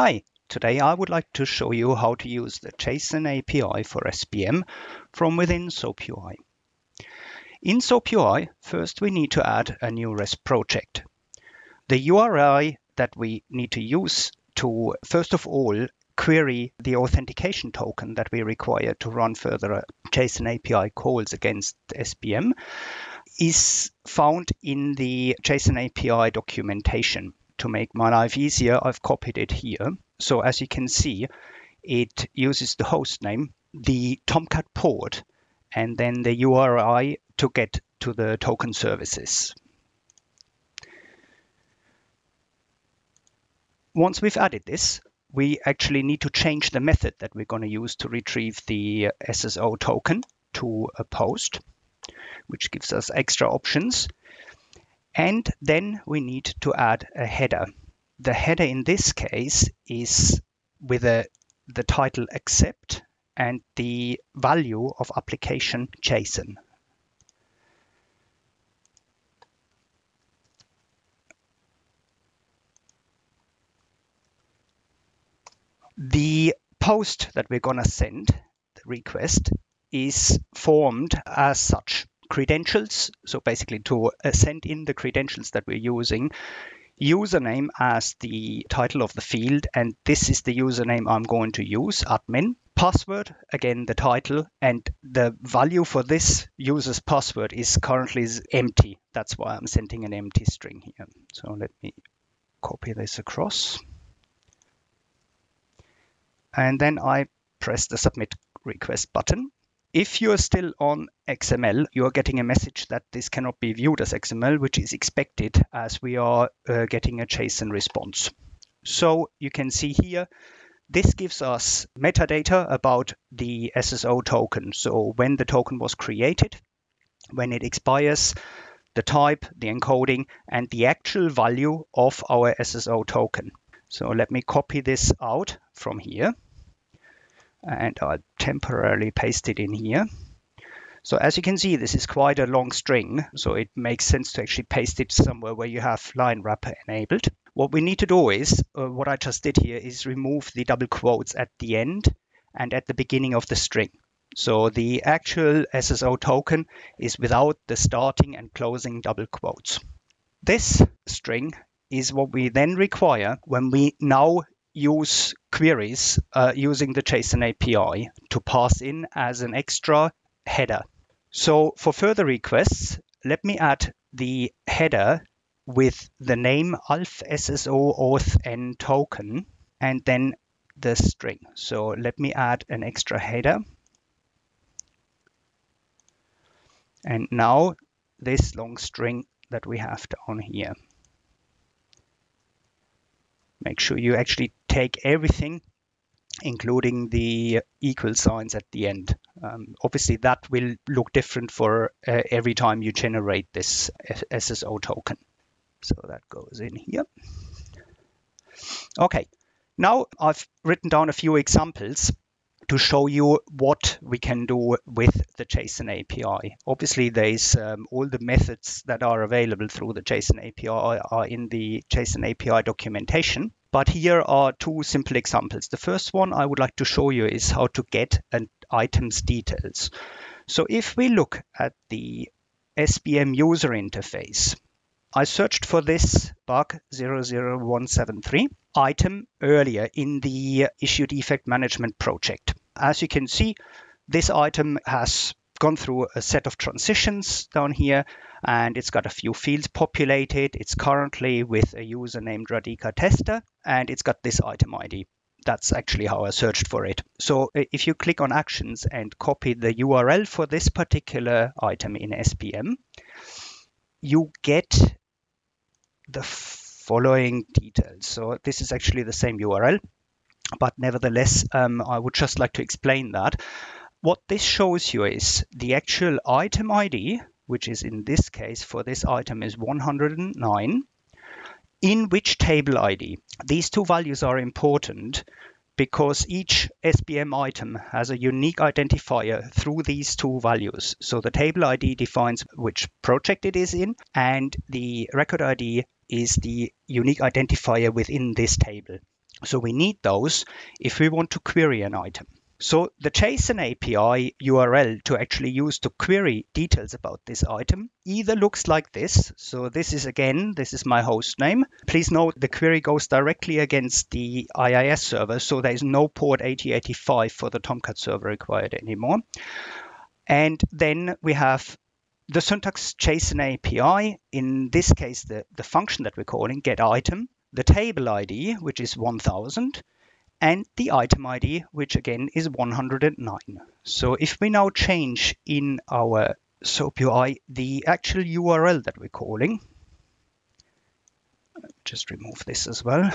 Hi, today I would like to show you how to use the JSON API for SBM from within SoapUI. In SoapUI, first we need to add a new REST project. The URI that we need to use to, first of all, query the authentication token that we require to run further uh, JSON API calls against SBM is found in the JSON API documentation to make my life easier, I've copied it here. So as you can see, it uses the host name, the Tomcat port, and then the URI to get to the token services. Once we've added this, we actually need to change the method that we're going to use to retrieve the SSO token to a post, which gives us extra options. And then we need to add a header. The header in this case is with a, the title accept and the value of application JSON. The post that we're going to send, the request, is formed as such credentials. So basically to uh, send in the credentials that we're using, username as the title of the field, and this is the username I'm going to use, admin. Password, again, the title, and the value for this user's password is currently empty. That's why I'm sending an empty string here. So let me copy this across. And then I press the submit request button. If you're still on XML, you're getting a message that this cannot be viewed as XML, which is expected as we are uh, getting a JSON response. So you can see here, this gives us metadata about the SSO token. So when the token was created, when it expires, the type, the encoding, and the actual value of our SSO token. So let me copy this out from here and I'll temporarily paste it in here. So as you can see, this is quite a long string, so it makes sense to actually paste it somewhere where you have line wrapper enabled. What we need to do is, uh, what I just did here is remove the double quotes at the end and at the beginning of the string. So the actual SSO token is without the starting and closing double quotes. This string is what we then require when we now use queries uh, using the JSON API to pass in as an extra header. So for further requests, let me add the header with the name alf SSO auth n token and then the string. So let me add an extra header. And now this long string that we have down here. Make sure you actually take everything including the equal signs at the end. Um, obviously, that will look different for uh, every time you generate this SSO token. So that goes in here. Okay, now I've written down a few examples to show you what we can do with the JSON API. Obviously, there's um, all the methods that are available through the JSON API are in the JSON API documentation. But here are two simple examples. The first one I would like to show you is how to get an item's details. So if we look at the SBM user interface, I searched for this bug 00173 item earlier in the issue defect management project. As you can see, this item has gone through a set of transitions down here and it's got a few fields populated. It's currently with a user named Radhika Tester and it's got this item ID. That's actually how I searched for it. So if you click on actions and copy the URL for this particular item in SBM, you get the following details. So this is actually the same URL, but nevertheless, um, I would just like to explain that. What this shows you is the actual item ID, which is in this case for this item is 109, in which table ID. These two values are important because each SBM item has a unique identifier through these two values. So the table ID defines which project it is in, and the record ID is the unique identifier within this table. So we need those if we want to query an item. So the JSON API URL to actually use to query details about this item either looks like this. So this is again, this is my host name. Please note the query goes directly against the IIS server. So there is no port 8085 for the Tomcat server required anymore. And then we have the syntax JSON API, in this case, the, the function that we're calling get item, the table ID, which is 1000, and the item ID, which again is 109. So if we now change in our SOAP UI the actual URL that we're calling, just remove this as well,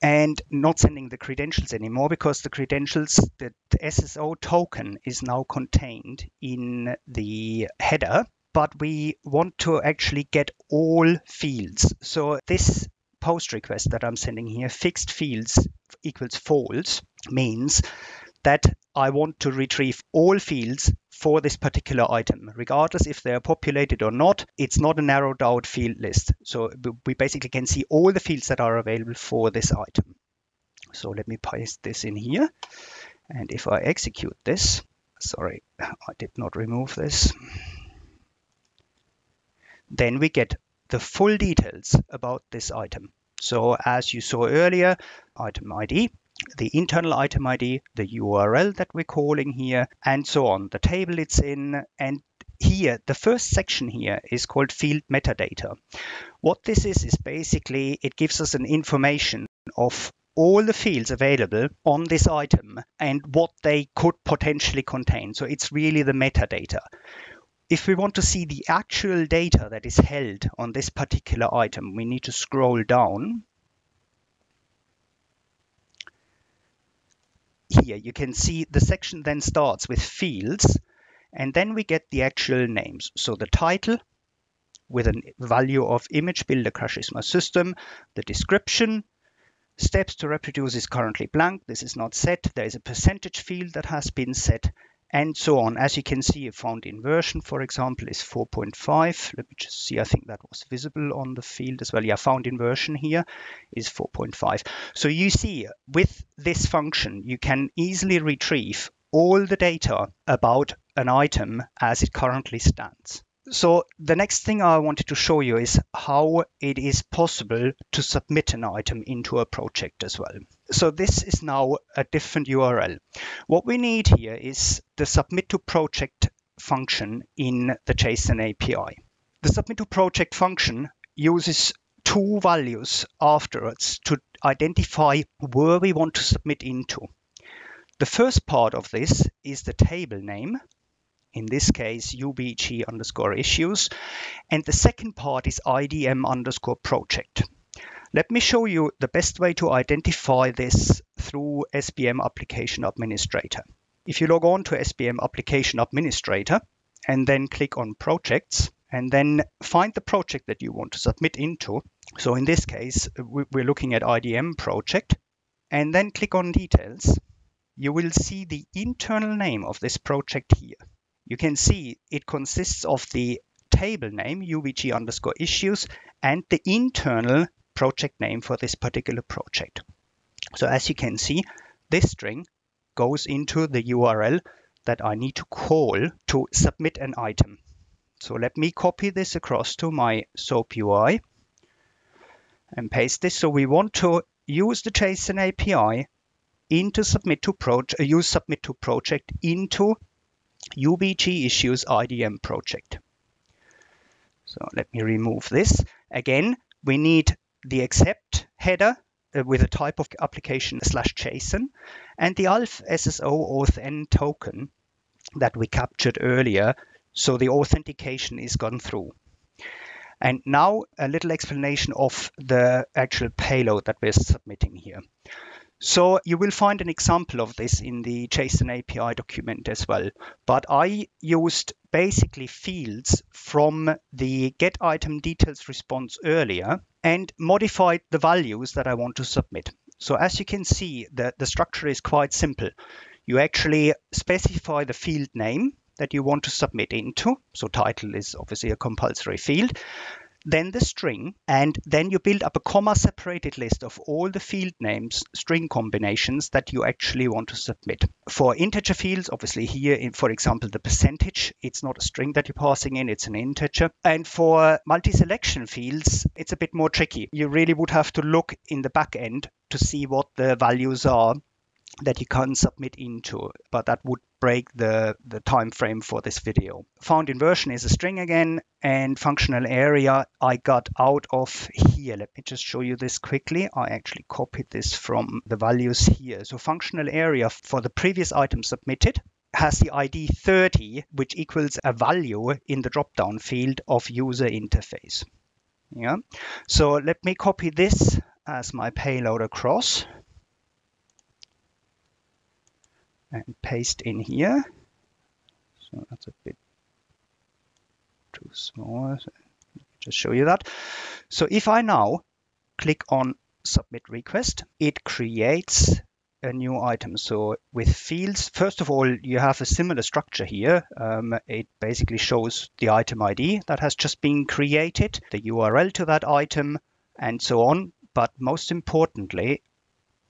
and not sending the credentials anymore because the credentials, the, SSO token is now contained in the header but we want to actually get all fields. So this post request that I'm sending here, fixed fields equals false, means that I want to retrieve all fields for this particular item, regardless if they are populated or not. It's not a narrowed out field list. So we basically can see all the fields that are available for this item. So let me paste this in here. And if I execute this, sorry, I did not remove this. Then we get the full details about this item. So as you saw earlier, item ID, the internal item ID, the URL that we're calling here, and so on, the table it's in, and here, the first section here is called field metadata. What this is, is basically it gives us an information of all the fields available on this item and what they could potentially contain. So it's really the metadata if we want to see the actual data that is held on this particular item, we need to scroll down. Here you can see the section then starts with fields and then we get the actual names. So the title with a value of image builder crashes my system, the description, steps to reproduce is currently blank. This is not set. There is a percentage field that has been set and so on. As you can see, a found inversion, for example, is 4.5. Let me just see, I think that was visible on the field as well. Yeah, found inversion here is 4.5. So you see, with this function, you can easily retrieve all the data about an item as it currently stands. So the next thing I wanted to show you is how it is possible to submit an item into a project as well. So this is now a different URL. What we need here is the submit to project function in the JSON API. The submit to project function uses two values afterwards to identify where we want to submit into. The first part of this is the table name, in this case ubg underscore issues, and the second part is idm underscore project. Let me show you the best way to identify this through SBM Application Administrator. If you log on to SBM Application Administrator and then click on Projects and then find the project that you want to submit into. So in this case, we're looking at IDM project and then click on Details. You will see the internal name of this project here. You can see it consists of the table name ubg underscore issues and the internal project name for this particular project. So as you can see, this string goes into the URL that I need to call to submit an item. So let me copy this across to my SOAP UI and paste this. So we want to use the JSON API into submit to project, uh, use submit to project into UBG issues IDM project. So let me remove this. Again, we need the accept header uh, with a type of application slash JSON, and the ALF SSO authn token that we captured earlier. So the authentication is gone through. And now a little explanation of the actual payload that we're submitting here. So you will find an example of this in the JSON API document as well. But I used basically fields from the get item details response earlier and modified the values that I want to submit. So as you can see, the, the structure is quite simple. You actually specify the field name that you want to submit into. So title is obviously a compulsory field. Then the string, and then you build up a comma separated list of all the field names, string combinations that you actually want to submit. For integer fields, obviously here, in, for example, the percentage, it's not a string that you're passing in, it's an integer. And for multi-selection fields, it's a bit more tricky. You really would have to look in the back end to see what the values are that you can't submit into, but that would break the, the time frame for this video. Found inversion is a string again, and functional area I got out of here. Let me just show you this quickly. I actually copied this from the values here. So functional area for the previous item submitted has the ID 30, which equals a value in the drop-down field of user interface. Yeah. So let me copy this as my payload across and paste in here. So that's a bit too small. Just show you that. So if I now click on submit request, it creates a new item. So with fields, first of all, you have a similar structure here. Um, it basically shows the item ID that has just been created, the URL to that item, and so on. But most importantly,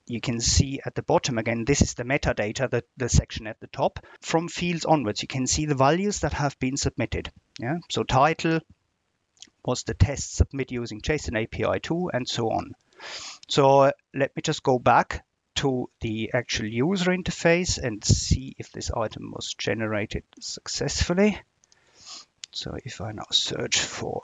you can see at the bottom again, this is the metadata, the, the section at the top. From fields onwards, you can see the values that have been submitted. Yeah, so title was the test submit using JSON API 2 and so on. So uh, let me just go back to the actual user interface and see if this item was generated successfully. So if I now search for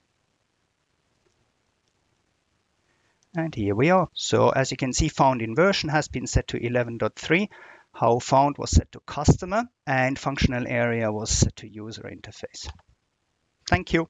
And here we are. So as you can see, found inversion has been set to 11.3. How found was set to customer and functional area was set to user interface. Thank you.